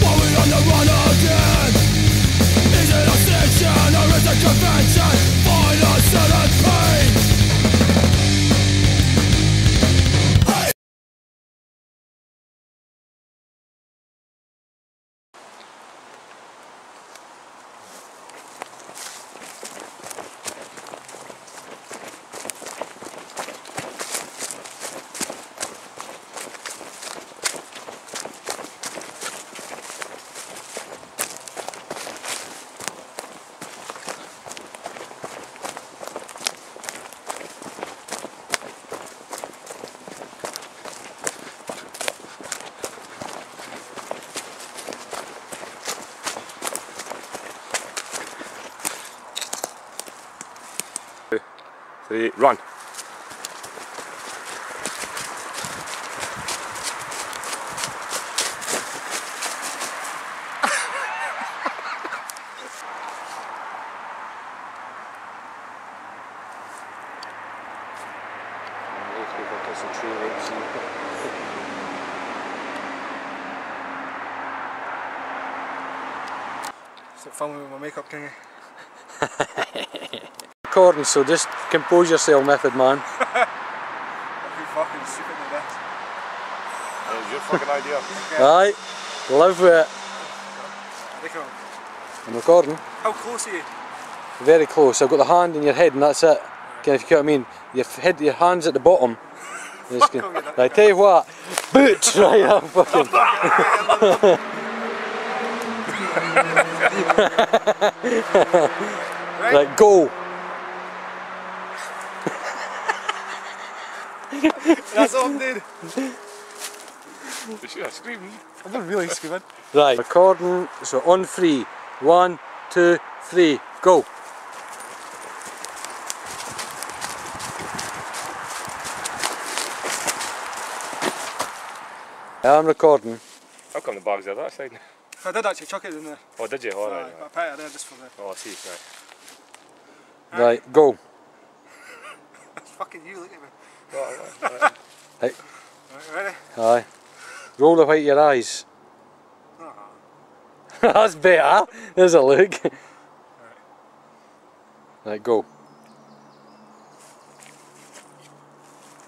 Why we on the run again? Is it a or is it convention? Violence and Three, run. Stop filming with my makeup, can you? Recording, so just compose yourself, method man. You fucking stupid like this. That was your fucking idea. Aye, live with it. I think I'm- I'm recording. How close are you? Very close. I've got the hand in your head and that's it. Okay, if you get what I mean. Your head, your hands at the bottom. Just Fuck go- off with that. right, tell you what. Boots, right, I'm fucking. Right? Right, go. That's all I'm doing. You should have screamed. I'm not really screaming. Right, recording. So on three. One, two, three, go. I'm recording. How come the bag's there that side? I did actually chuck it in there. Oh, did you? Alright. Aye, I put it there just for the. Oh, I see. Right. Right, go. It's fucking you, look at me. Right, right. Right, Right, ready? aye. Roll of your eyes. That's better. There's a look. Right, go.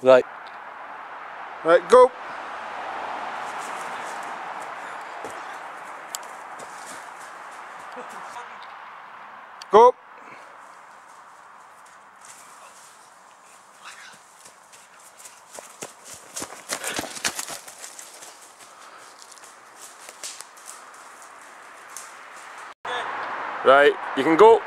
Right. Right, go. Go. Right, you can go.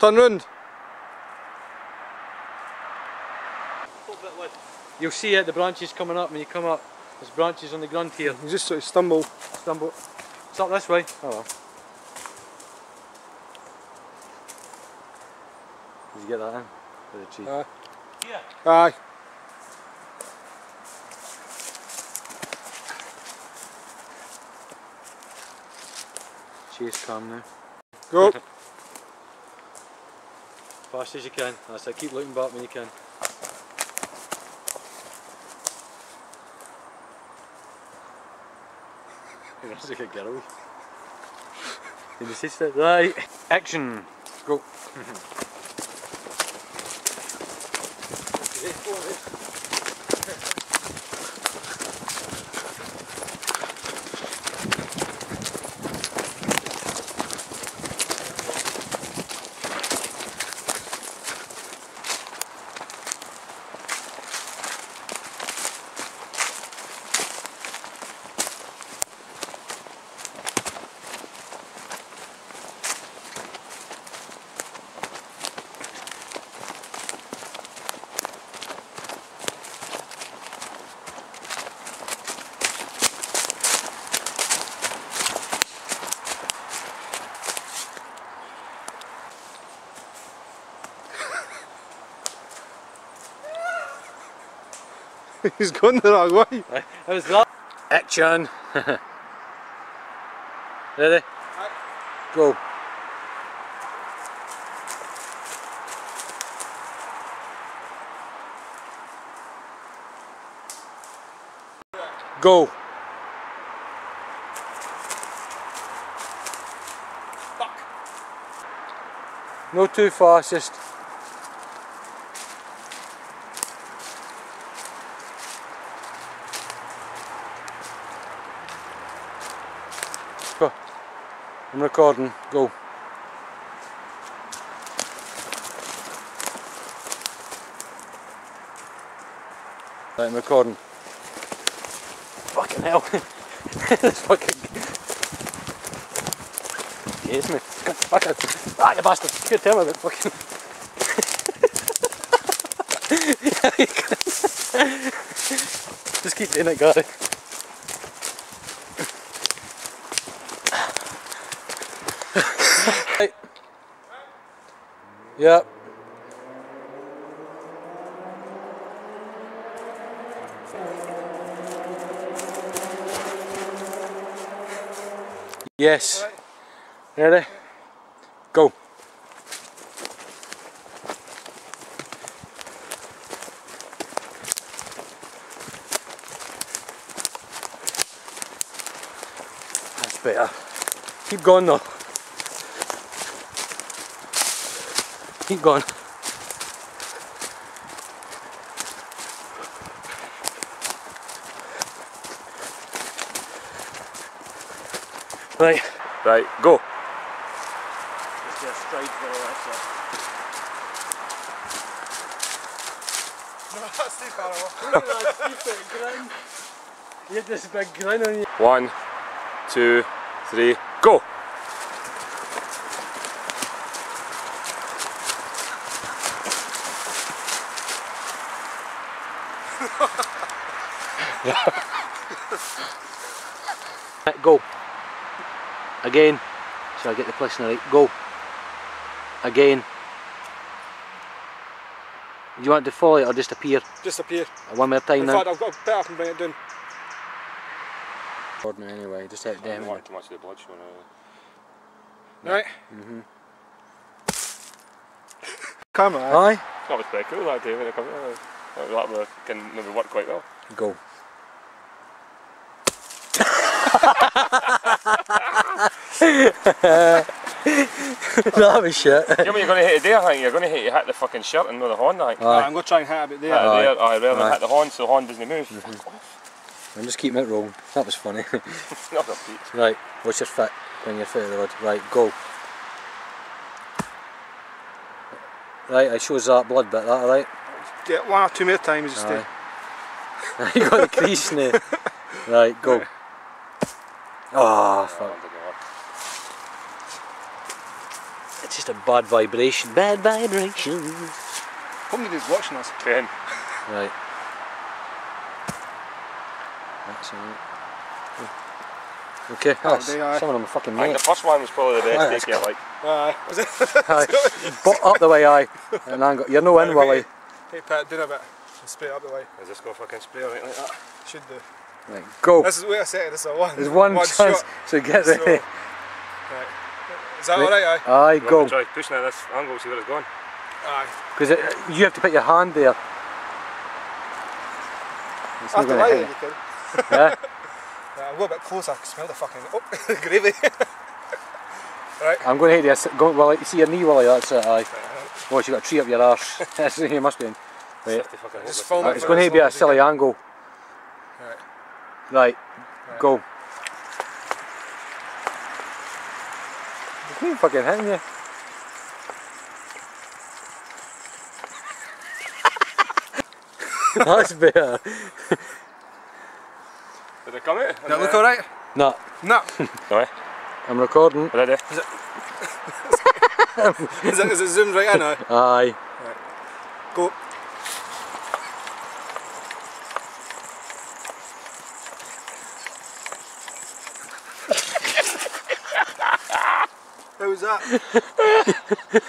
Turn round. You'll see it, the branches coming up when you come up. There's branches on the ground here. You just sort of stumble. Stumble. It's up this way. Oh well. Did you get that in? With the tree. Aye. Aye. Chase cam now. Go. Fast as you can. That's it. Keep looking back when you can. That's like a girl. In the sister. Right. Action. Go. He's the wrong way. That was that. Action. Ready? Go. Go. No too fast, just I'm recording. Go. Right, I'm recording. Fucking hell. This fucking. Yes, me. Fuck it. Ah, you bastard. Good tell me about fucking. Just keep doing it, Gary. Yep. Yes. Ready? Go. That's better. Keep going though. Keep going. Right. Right, go. Just a straight No, that's too far away. You had this big grin on you. One, two, three, go. go. Again. So I get the question right. Go. Again. Do you want to follow it or just appear? Disappear. One more time In now. fact, I've got to bet I can bring it down. Recording anyway, just out I there. don't want too much of the blood showing. uh, Right? Mhm. Camera. eh? Aye. That was pretty cool that day when it come out. That, that would- can maybe work quite well. Go. that was shit. you know what you're going to hit today, I think? You're going to hit, you hit the fucking shirt and not the horn, I think. Right, Aye. I'm going to try and hit it a bit there. Hit it Aye. there, aye, rather than Aye. hit the horn so the horn doesn't move. Mm-hmm. I'm just keeping it rolling. That was funny. Not a beat. right, what's your fit? Bring your foot of the road. Right, go. Right, I shows that blood bit, that alright? Yeah, one or two more times just Aye. to. you got the crease now. Right, go. Oh, fuck. It's just a bad vibration. Bad vibration. How many is watching us? Ten. Right. That's alright. Okay, that's, they are. some of them are fucking I mate. the first one was probably the best take yet, like. Aye. Was it? Aye. But up the way, aye. And angle. You're no in, Willie. Hey, Pat, do a bit. And spray it up the way. Is this going fucking spray right like that? Should do. Right, go. This is where I said it. This is a one. There's one, chance shot. to get So, there. right. Is that alright? Aye. Aye, You want go. try pushing at this angle, see where it's going? Aye. Because you have to put your hand there. It's not After gonna light, hit. you can. Yeah? Right, I'll go a bit closer. I can smell the fucking. Oh, gravy. right. I'm going to hit you. a s- Go, well, you see your knee, Willie, that's it, aye. Watch, you got a tree up your arse. That's you must be in. Right. Just hopeless. film it It's going to be a silly angle. Right. Right, Right. go. You fucking hitting you. That's better. Did it come out? Does that look alright? No, No. Aye. I'm recording. Ready? is, it, is it zoomed right in now? Aye. Go. How was that?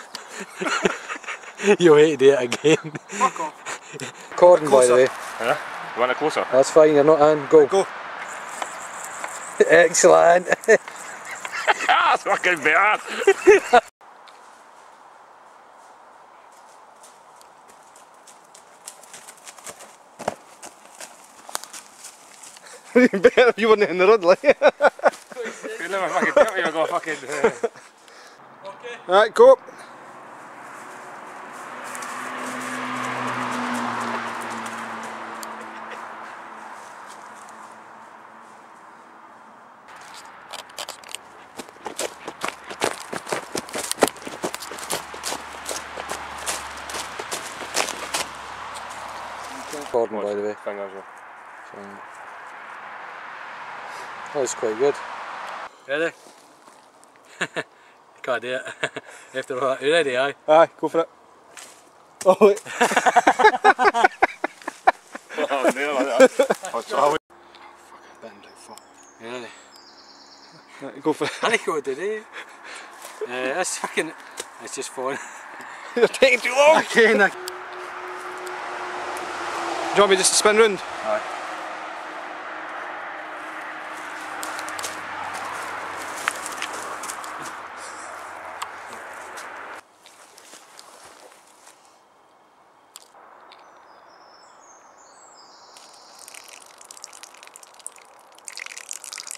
you hated it again. Fuck off. Recording, by the way. Huh? You want it closer? That's fine, you're not in. Go. Go. Excellent. Ah, that's fucking bad! Better if you weren't in the road, like. You never fucking tell me you're going fucking. Uh, Alright, go. Recording, by the way. Fingers. yeah. That was quite good. Ready? Can't. After all that, you ready, aye? Aye, go for it. Oh, wait. Oh, nail it. What's wrong with Bitten like fuck. You ready? Right, go for it. I think what did it? Uh, that's fucking. It's er just fun. You're taking too long. Okay, now. Do you want me just to spin round? Aye.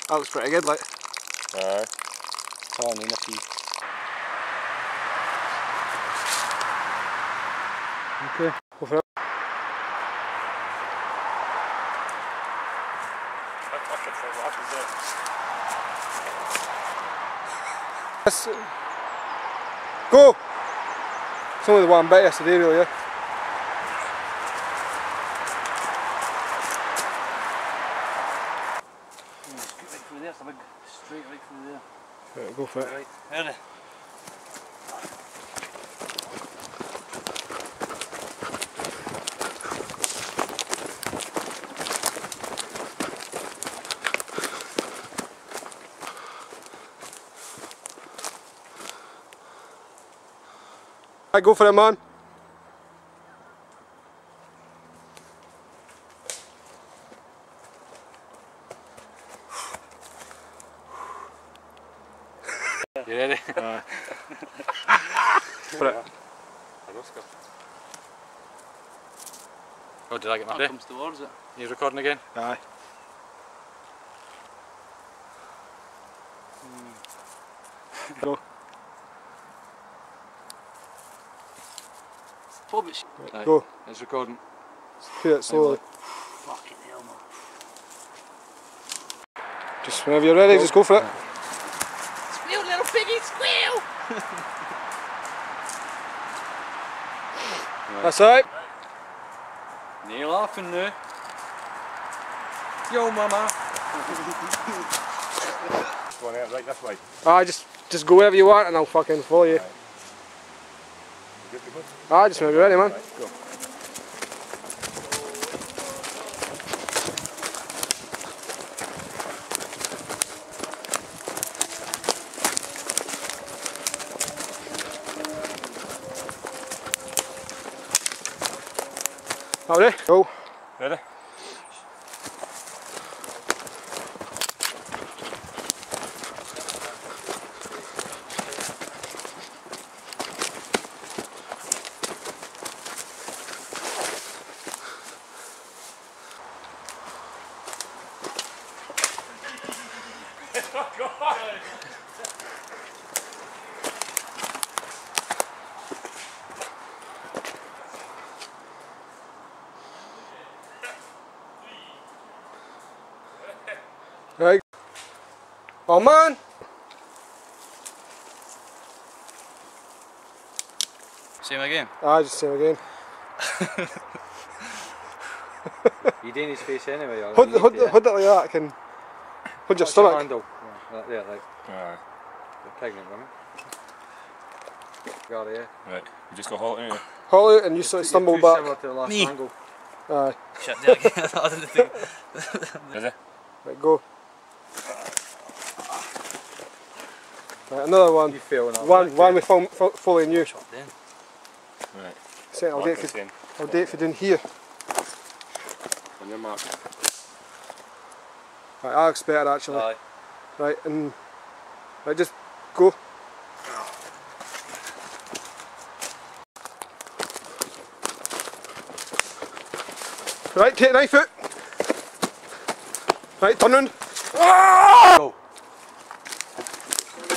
That looks pretty good, like. Aye. Oh, I mean, if you. Okay. Go for it. Yes. Go! It's only the one bit yesterday, really, yeah. Right through there, it's a big straight right through there. Right, go for. Right, ready? Right, go for it, man. You ready? For it. Did my day? comes towards it. You recording again? Aye. Hmm. Go. Pub it's Aye. Go. It's recording. Do it slowly. fucking hell, man. Just whenever you're ready, just go for it. Squeal, little piggy, squeal! That's alright. No laughing now. Yo, mama. on out right this way. Aye, just just go wherever you want and I'll fucking follow you. Good to go. Aye, just whenever you're ready, man. Right, go. Ready? Go. Ready? Oh man! Same again. Aye, just same again. You doing his face anyway? or Hold, you hold, need yeah? hold it like that, I can hold your What's stomach. handle? Yeah, right there, like Aye. the pregnant woman. Got it, yeah. Right. You just go hold it, ain't you? Haul out and you sort of You're stumble back. Similar to the last Me. angle. Aye. Shut there again. I didn't think. Ready? Right, go. Right, another one. You feel that. One, one with fo- fo- following you. Shut then. Right. See, I'll Mark do it the for, same. I'll do it for doing here. On your mark. Right, Alex better actually. Aye. Right, and right, just go. Right, take knife out. Right, turn round. Go.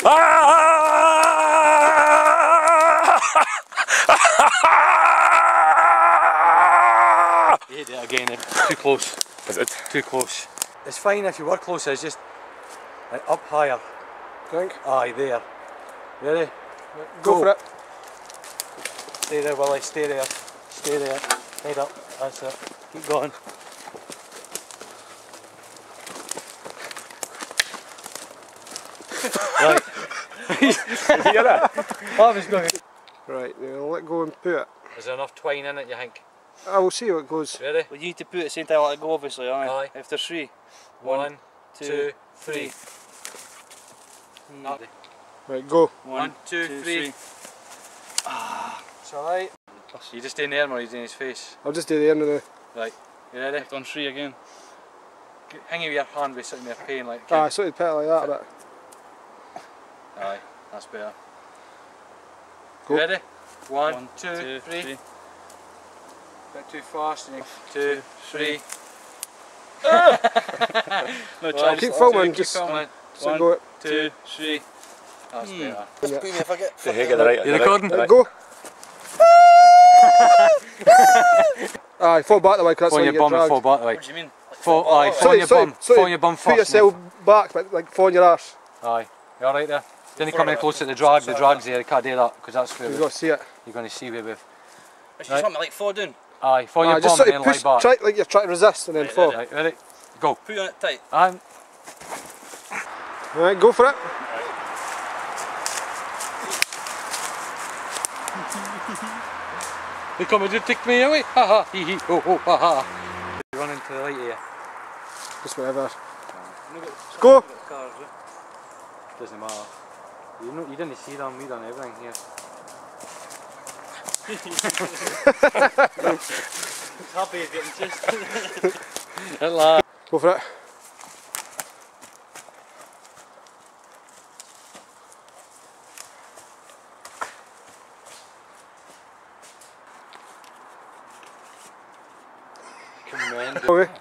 Ah! You hit it again. Too close. Is it? Too close. It's fine if you were closer. It's just like, up higher. Drink. Aye, there. Ready? Go, Go. for it. Stay there, Willie. Stay there. Stay there. Head up. That's it. Keep going. right. Hear that? Oh, it's going. Right, now let go and put it. Is there enough twine in it, you think? I will see how it goes. Ready? Well, you need to put it at the same time let it go, obviously, aye. Aye. If there's three. One, two, two, three. Mm. Right, go. One, two, two, three. It's alright. You just doing the arm or you doing his face? I'll just do the end of the. You ready? Left on three again. Hang with your hand with something there pain like Ah, so it's pet like that, but Aye, that's better. Go. Ready? One, One, two, two, three. three. Bit too fast. And you, two, three. No One, chance. keep two, filming, keep just- filming. so One, go. two, three. That's Hmm. better. Yeah. if I get So here, get the right. You the recording? Right, Right, go. Aye, fall back the way because that's Fall how on you your get bum and dragged. fall back the way. What do you mean? Like, Fall, aye, fall on Sorry, your sorry, bum. sorry. Fall on your bum first. Put yourself back, but like fall on your arse. Aye. You alright there? Then you come in closer to the drag, the drag's there, you can't do that because that's where You've got to see it. You're going to see where we've. It's Right. just something like fall down. Aye, fall on Aye, your just bum sort and of then push, lie back. try like you're trying to resist and then Right, fall. Right, ready? Go. Put it on it tight. And Right, go for it. they come and just take me away. Ha ha, hee hee, oh oh, ha ha. You run into the light here. Just whatever. Go. Doesn't matter. You, know, you didn't see them, we done everything here. Happy is getting chased. Hello. Go for it. Commend. Okay.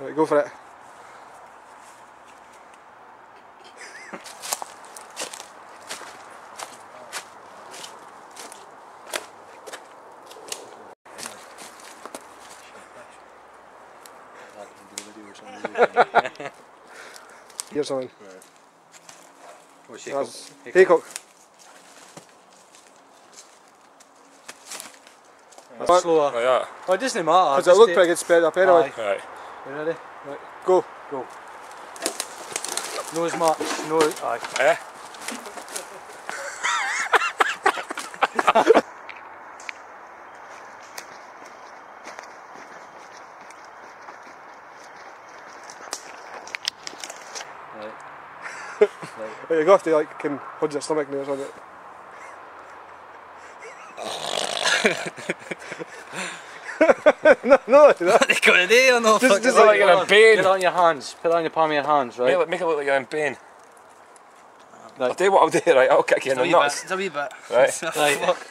Right, go for it. Here's something. What's she That's called? haycock. That's slower. Like that. Oh, it doesn't matter. Because it looked pretty good sped up anyway. Aye. Right. You ready? Go. Go. Nose march, nose. Aye. Eh? Right, you go have to like can hold your stomach now or something. no, no, like that. They got it there or no? Just- Fuck just it. like you're in pain. Get it on your hands. Put it on your palm of your hands, Make, right? it- make it look like you're in pain. Right. I'll tell you what I'll do, right? I'll kick you in the wee bit. nuts. It's a wee bit. Right. Right. Fuck.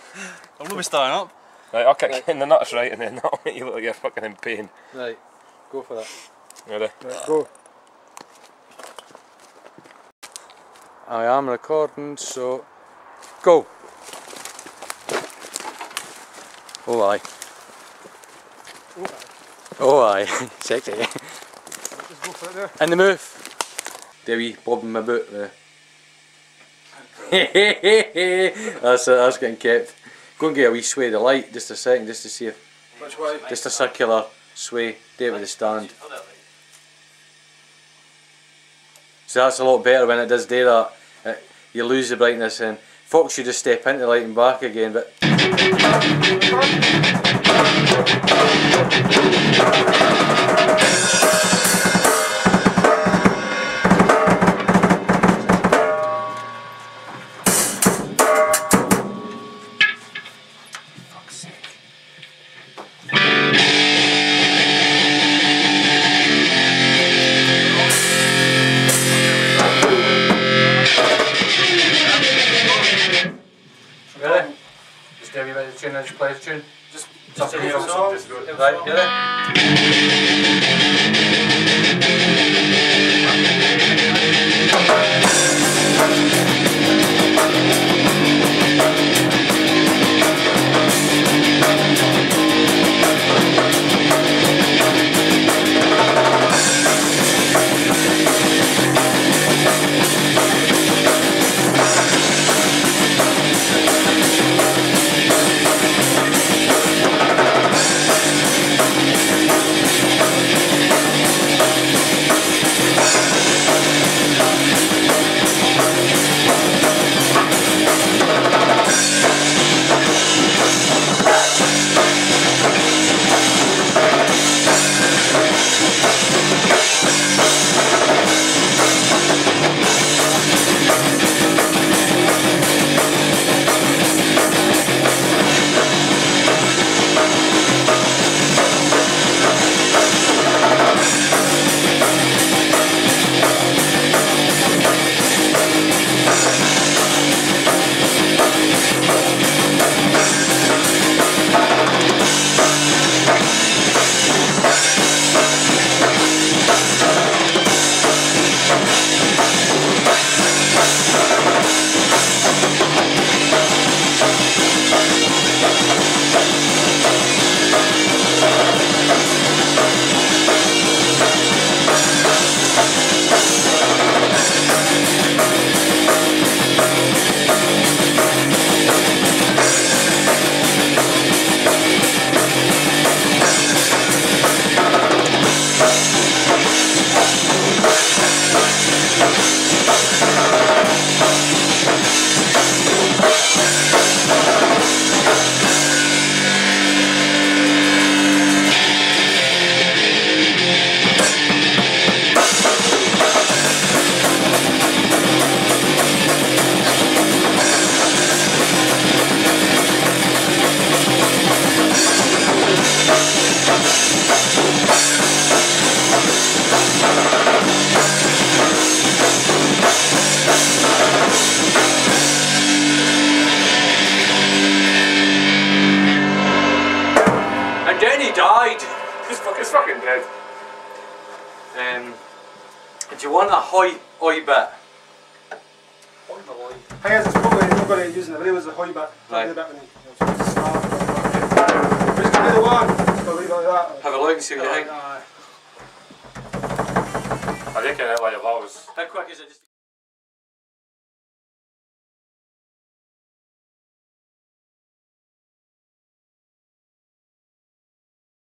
I'm not be starting up. Right, I'll kick you in the nuts, right? And then that'll make you look like you're fucking in pain. Right. Go for that. Ready? Right, go. I am recording, so go. Oh aye. Oh aye. Sexy. Just go for it there. And the move. There we bobbing my boot there. that's it, that's getting kept. Go and get a wee sway of the light just a second just to see if Which way? just a circular sway, do it with the stand. So that's a lot better when it does do that. Uh, you lose the brightness and Fox should just step into the light and back again but you want a hoy oi bit? Thing is, it's probably not going to use in the video as a high bit. Right. Do the bit when he start. We're just going to do the one. Just going to leave it like that. Have a look and see what you think. I reckon it like your balls. How quick is it? Just